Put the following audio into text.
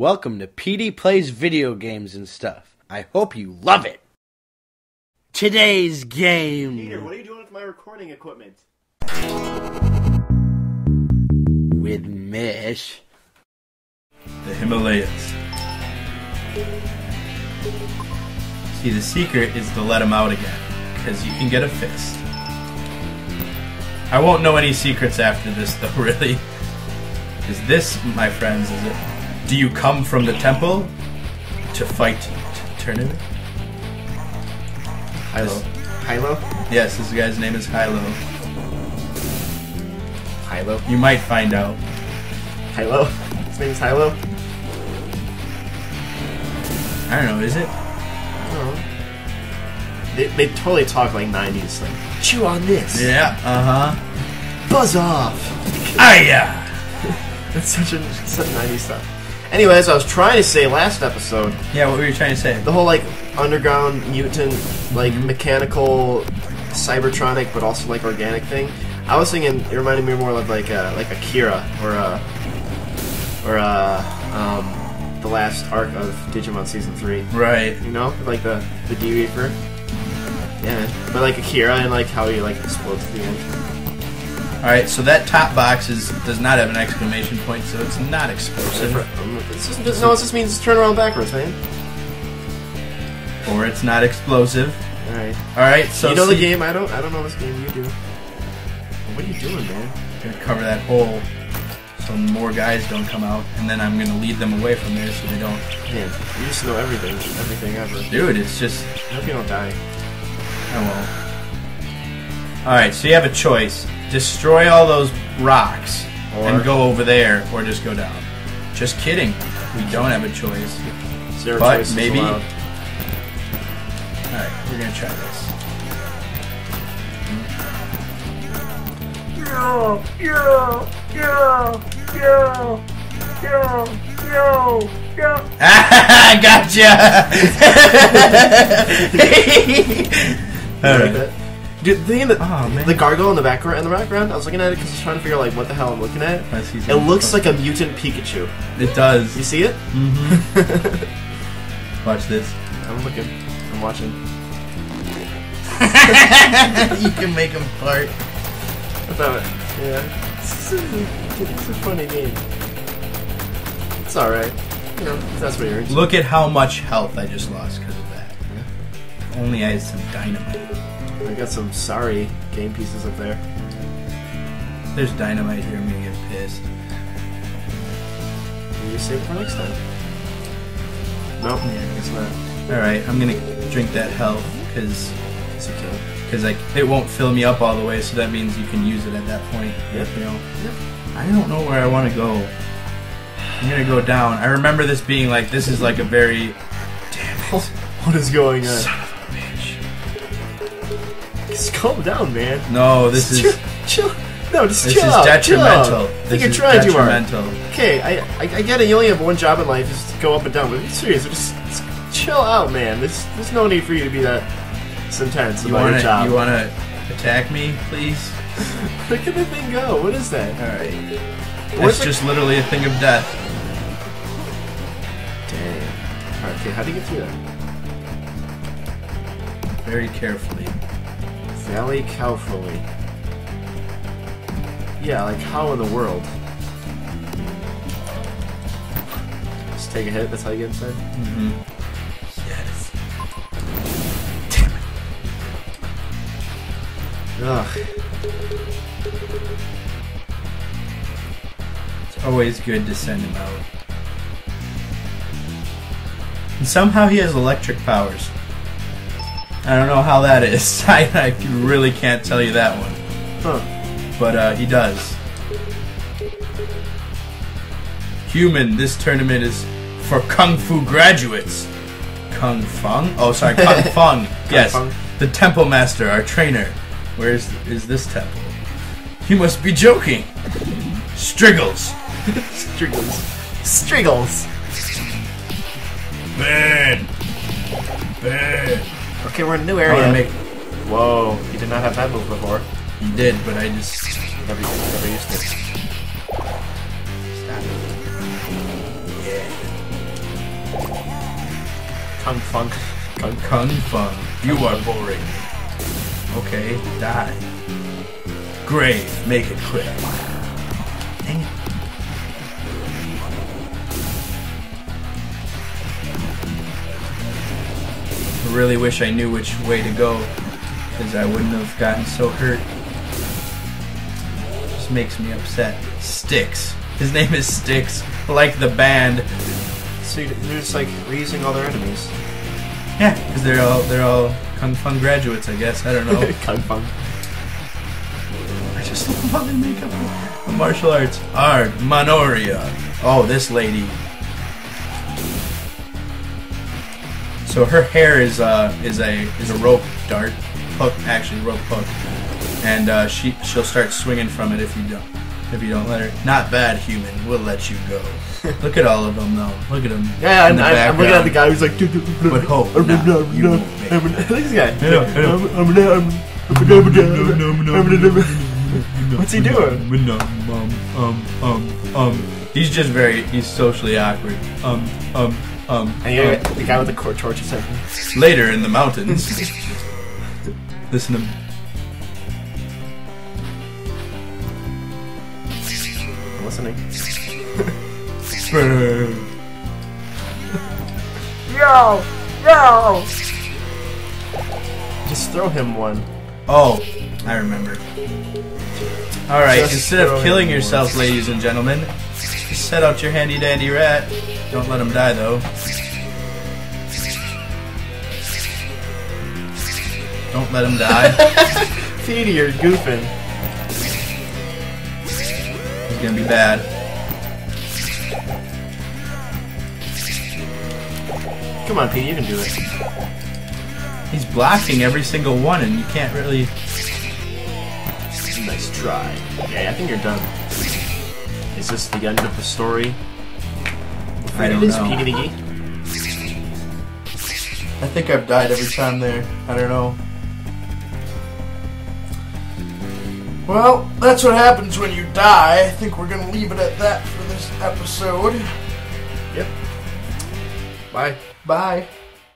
Welcome to PD Plays Video Games and Stuff. I hope you love it. Today's game. Peter, what are you doing with my recording equipment? with Mysh. the Himalayas. See, the secret is to let him out again, because you can get a fist. I won't know any secrets after this, though, really. Because this, my friends, is it. Do you come from the temple to fight t- tournament? Hilo. Hilo? Yes, this guy's name is Hilo. Hilo? You might find out. Hilo? His name's Hilo? I don't know, is it? I don't know. They, they totally talk like 90s. Like, chew on this. Yeah, uh huh. Buzz off. Ah, yeah. That's such a such 90s stuff. Anyways, I was trying to say last episode, Yeah, what were you trying to say? the whole like underground mutant, like mm-hmm. mechanical, cybertronic, but also like organic thing. I was thinking it reminded me more of like a like Akira or a or a um, the last arc of Digimon season three. Right. You know, like the the D Reaper. Yeah, but like Akira and like how he like explodes at the end. Alright, so that top box is does not have an exclamation point, so it's not explosive. It's just, just, no, it just means turn around backwards, man. Or it's not explosive. All right. Alright, so you know the game? I don't. I don't know this game. You do. What are you doing, man? Gonna cover that hole so more guys don't come out, and then I'm gonna lead them away from there so they don't. Man, you just know everything. Everything ever. Dude, it's just. I hope you don't die. Oh, I won't. Alright, so you have a choice destroy all those rocks Or- and go over there, or just go down. Just kidding. We don't have a choice. Zero But maybe- allowed. Alright, we're gonna try this. Yo, yo, yo, yo, Ah, gotcha! You like Alright. that? Dude, the thing that Oh, man. the gargoyle in the background, in the background, I was looking at it because I was trying to figure out like what the hell I'm looking at. It looks like a mutant Pikachu. It does. You see it? Mm-hmm. Watch this. I'm looking. I'm watching. you can make them fart. I thought, yeah, it's, it's a funny game. It's all right. You know, that's what you're into. Look at how much health I just lost because. Only I had some dynamite. I got some sorry game pieces up there. There's dynamite here. I'm gonna get pissed. Can you save it for next time? Nope, Yeah. it's not. All right, I'm gonna drink that health because you can. because like it won't fill me up all the way, so that means you can use it at that point. Yep. You know. Yep. I don't know where I want to go. I'm gonna go down. I remember this being like this is like a very damn it, What is going on? Just calm down, man. No, this is chill. chill. No, just this chill is out. Detrimental. This you're is trying too hard. detrimental. Okay, I, I I get it. You only have one job in life is to go up and down. But seriously, just, just chill out, man. There's there's no need for you to be that intense You about wanna your job. you wanna attack me, please? Look at the thing go. What is that? All right. Where's It's just literally a thing of death. Dang. Alright, okay, how do you get through that? Very carefully. Valley Cowfoley. Yeah, like how in the world? Just take a hit, that's how you get inside? Mm-hmm. Yes. Ugh. It's always good to send him out. And somehow he has electric powers. I don't know how that is. I, I really can't tell you that one. Huh. But uh, he does. Human, this tournament is for Kung Fu graduates. Kung Fung? Oh, sorry, Kung Fung. yes, Fung. the Temple Master, our trainer. Where is, is this temple? You must be joking. Striggles. Striggles. Striggles! Burn. Burn. Okay, we're in a new area. Make... Whoa, you did not have that move before. You did, but I just never, never used it. Stop it. Yeah. Kung Funk. Kung, Kung Funk. You Kung are boring. Okay, die. Grave, make it quick. Really wish I knew which way to go, because I wouldn't have gotten so hurt. Just makes me upset. Styx. His name is Styx, like the band. So you're just like reusing all their enemies. Yeah, because they're all they're all Kung Fun graduates, I guess. I don't know. Kung Funk. I just love how they make up martial arts. Art Manoria. Oh, this lady. So her hair is uh is a is a rope dart hook actually rope hook, and uh, she she'll start swinging from it if you don't if you don't let her. Not bad, human. We'll let you go. Look at all of them though. Look at them. Yeah, in I, I'm looking at the guy who's like, But hope not, you won't make it. Look at this guy. I know, I know. What's he doing? Um, um, um, um. He's just very. He's socially awkward. Um, um, um. And you um. the guy with the cord torch is Later in the mountains. Listen to. I'm listening. Yo! Yo! Just throw him one. Oh, I remember. All right. Just instead of killing yourself, ladies and gentlemen, set out your handy dandy rat. Don't let him die though. Don't let him die. Petey, you're goofing. He's gonna be bad. Come on, Petey, you can do it. He's blocking every single one, and you can't really. Nice try. Yeah, I think you're done. Is this the end of the story? I don't it is know. Petey I think I've died every time there. I don't know. Well, that's what happens when you die. I think we're gonna leave it at that for this episode. Yep. Bye. Bye.